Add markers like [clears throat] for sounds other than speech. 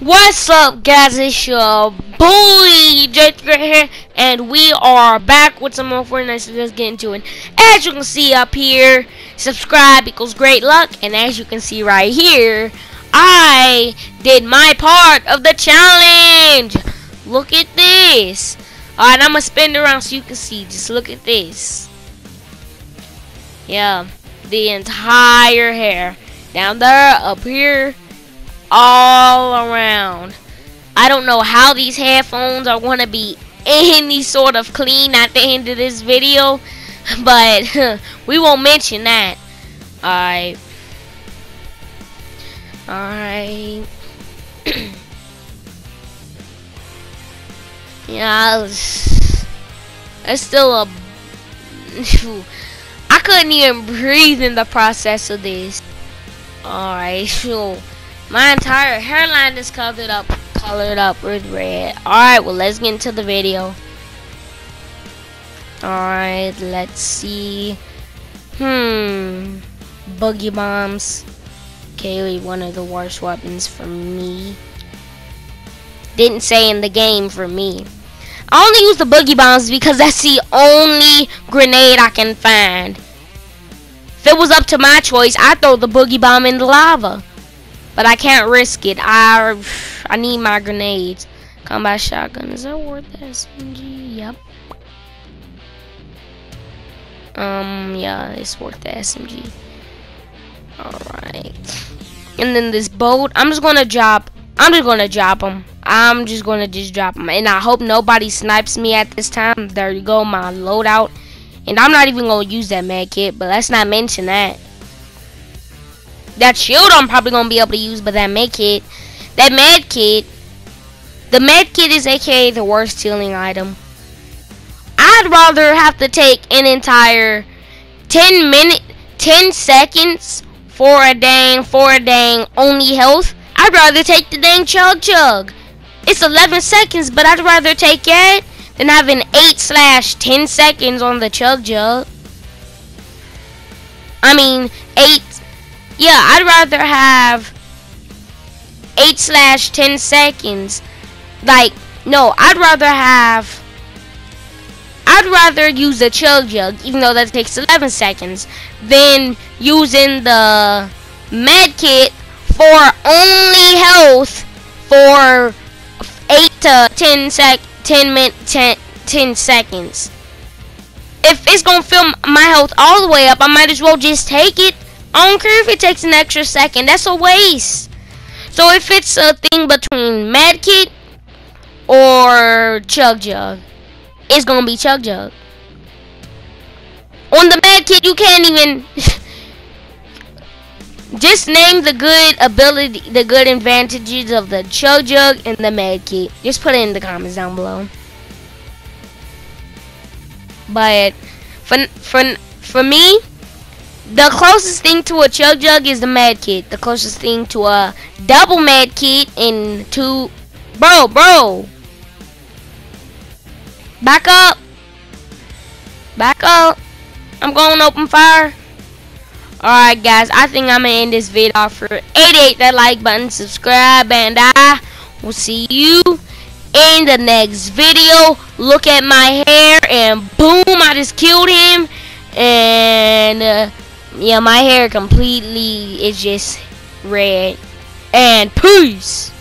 What's up, guys? It's your boy, J3 here, and we are back with some more Fortnite, so let's get into it. As you can see up here, subscribe equals great luck, and as you can see right here, I did my part of the challenge. Look at this. Alright, I'm to spin around so you can see. Just look at this. Yeah, the entire hair. Down there, up here, all around. Know how these headphones are going to be any sort of clean at the end of this video, but [laughs] we won't mention that. Alright. Alright. [clears throat] yeah, it's, it's still a... [laughs] I couldn't even breathe in the process of this. Alright, [laughs] so... My entire hairline is covered up, colored up with red. Alright, well, let's get into the video. Alright, let's see. Hmm. Boogie bombs. Okay, one of the worst weapons for me. Didn't say in the game for me. I only use the boogie bombs because that's the only grenade I can find. If it was up to my choice, I'd throw the boogie bomb in the lava. But I can't risk it. I I need my grenades. Combat shotgun. Is that worth the SMG? Yep. Um, yeah, it's worth the SMG. Alright. And then this boat, I'm just gonna drop, I'm just gonna drop them. I'm just gonna just drop them. And I hope nobody snipes me at this time. There you go, my loadout. And I'm not even gonna use that med kit, but let's not mention that. That shield I'm probably gonna be able to use, but that med kit, that med kit, the med kit is aka the worst healing item. I'd rather have to take an entire 10 minute, 10 seconds for a dang, for a dang only health. I'd rather take the dang chug jug. It's 11 seconds, but I'd rather take it than having 8 slash 10 seconds on the chug jug. I mean, 8 yeah, I'd rather have 8 slash 10 seconds. Like, no, I'd rather have... I'd rather use the chill jug, even though that takes 11 seconds, than using the med kit for only health for 8 to 10 sec 10 min 10, 10 seconds. If it's gonna fill my health all the way up, I might as well just take it. I don't care if it takes an extra second. That's a waste. So if it's a thing between Medkit or Chug Jug, it's gonna be Chug Jug. On the Medkit, you can't even. [laughs] Just name the good ability, the good advantages of the Chug Jug and the Medkit. Just put it in the comments down below. But for for for me, the closest thing to a chug jug is the med kit. The closest thing to a double med kit in two Bro, bro. Back up. Back up. I'm going to open fire. Alright guys, I think I'm gonna end this video off for 88 that like button, subscribe, and I will see you in the next video. Look at my hair and boom, I just killed him. And uh, yeah, my hair completely is just red. And peace!